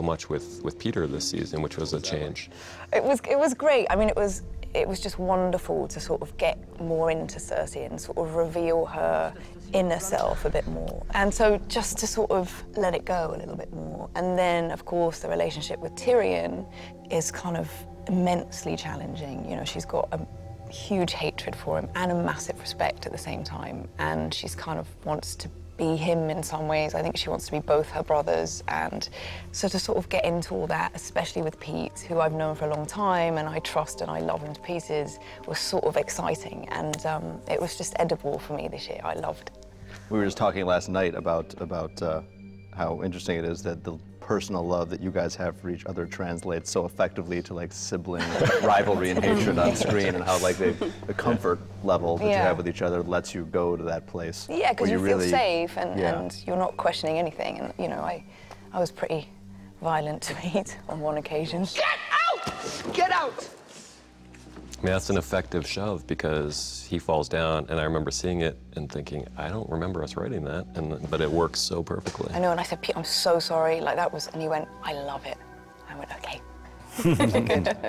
so much with, with Peter this season, which was a change. It was it was great. I mean, it was it was just wonderful to sort of get more into Cersei and sort of reveal her inner self a bit more. And so just to sort of let it go a little bit more. And then, of course, the relationship with Tyrion is kind of immensely challenging. You know, she's got a huge hatred for him and a massive respect at the same time. And she's kind of wants to be him in some ways. I think she wants to be both her brothers. And so to sort of get into all that, especially with Pete, who I've known for a long time and I trust and I love him to pieces, was sort of exciting. And um, it was just edible for me this year. I loved it. We were just talking last night about, about uh, how interesting it is that the personal love that you guys have for each other translates so effectively to like sibling rivalry and hatred on screen and how like the, the comfort level that you have with each other lets you go to that place. Yeah, because where you, feel really- safe and, yeah. and you're not questioning anything. And, you know, I, I was pretty violent to Pete on one occasion. Get out! Get out! I mean, that's an effective shove because he falls down, and I remember seeing it and thinking, I don't remember us writing that, and but it works so perfectly. I know, and I said, Pete, I'm so sorry. Like that was, and he went, I love it. I went, okay.